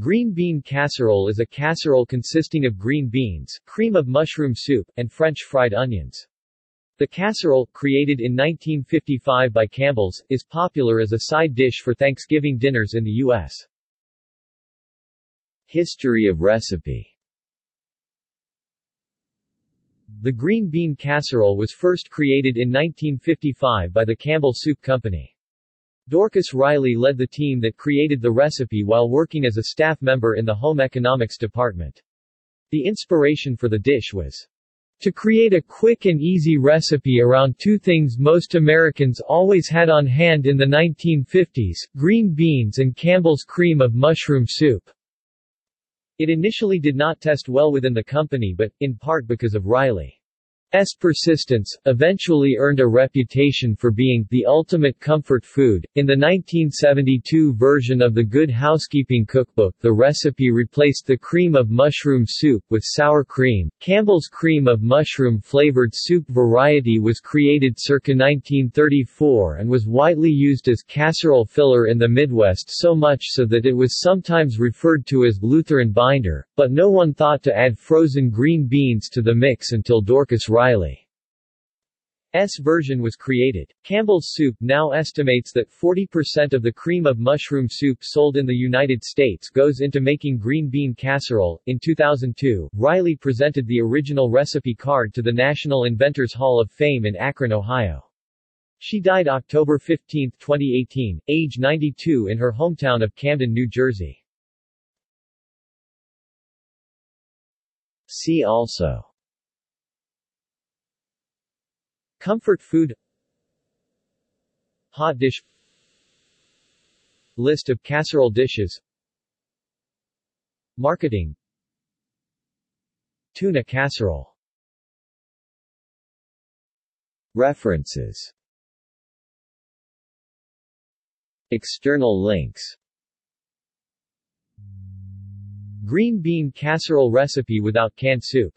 Green bean casserole is a casserole consisting of green beans, cream of mushroom soup, and French fried onions. The casserole, created in 1955 by Campbell's, is popular as a side dish for Thanksgiving dinners in the U.S. History of recipe The green bean casserole was first created in 1955 by the Campbell Soup Company. Dorcas Reilly led the team that created the recipe while working as a staff member in the Home Economics Department. The inspiration for the dish was to create a quick and easy recipe around two things most Americans always had on hand in the 1950s, green beans and Campbell's cream of mushroom soup. It initially did not test well within the company but, in part because of Reilly. S persistence, eventually earned a reputation for being the ultimate comfort food. In the 1972 version of the Good Housekeeping Cookbook, the recipe replaced the cream of mushroom soup with sour cream. Campbell's cream of mushroom flavored soup variety was created circa 1934 and was widely used as casserole filler in the Midwest so much so that it was sometimes referred to as Lutheran binder, but no one thought to add frozen green beans to the mix until Dorcas Reilly's version was created. Campbell's Soup now estimates that 40% of the cream of mushroom soup sold in the United States goes into making green bean casserole. In 2002, Reilly presented the original recipe card to the National Inventors Hall of Fame in Akron, Ohio. She died October 15, 2018, age 92 in her hometown of Camden, New Jersey. See also Comfort food. Hot dish. List of casserole dishes. Marketing. Tuna casserole. References. External links. Green bean casserole recipe without canned soup